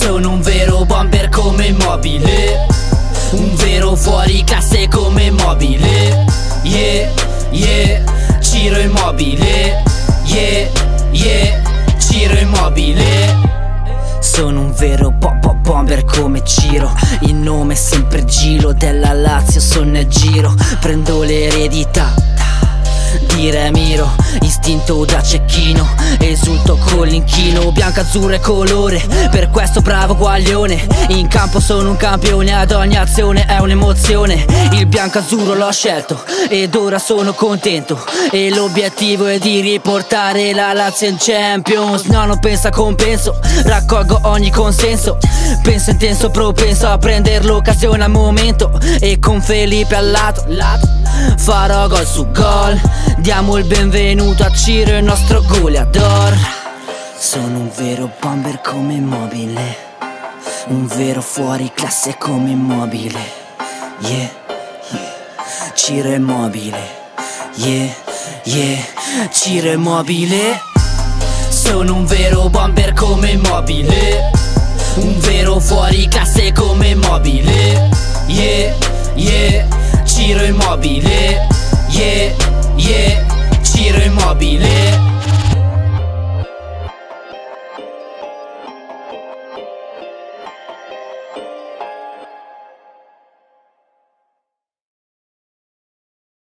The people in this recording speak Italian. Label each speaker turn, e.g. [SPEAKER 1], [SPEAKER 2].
[SPEAKER 1] Sono un vero bomber come mobile. Un vero fuori classe come mobile. Yeah, yeah, Ciro immobile Yeah, yeah, Ciro immobile sono un vero pop bomber come Ciro. Il nome è sempre Gilo Della Lazio sono nel giro. Prendo l'eredità di Remiro Istinto da cecchino l'inchino Bianco, azzurro e colore. Per questo bravo guaglione In campo sono un campione Ad ogni azione è un'emozione. Il bianco azzurro l'ho scelto Ed ora sono contento. E l'obiettivo è di riportare la Lazio in Champions. No, non pensa compenso Raccolgo ogni consenso. Penso intenso, propenso a prendere l'occasione al momento. E con Felipe al lato Farò gol su gol. Diamo il benvenuto a Ciro, il nostro goleador Sono un vero bomber come mobile. Un vero fuori classe come immobile Yeah, yeah. Ciro è mobile. Yeah, yeah. Ciro è mobile. Sono un vero bomber come mobile. Un vero fuori classe come